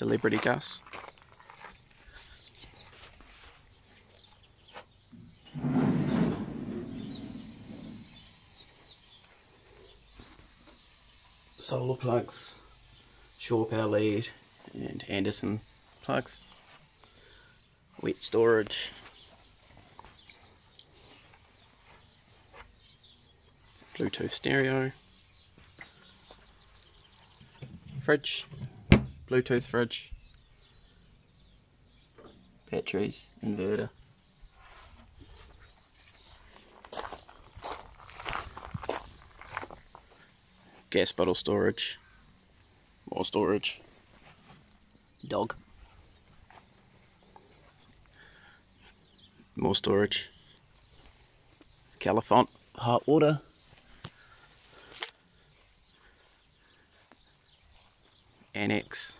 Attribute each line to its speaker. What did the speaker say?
Speaker 1: Celebrity Gus. Solar plugs, Shore Power lead and Anderson plugs. Wet storage. Bluetooth stereo. Fridge. Bluetooth fridge. Batteries, inverter. Gas bottle storage. More storage. Dog. More storage. Califont hot water. Annex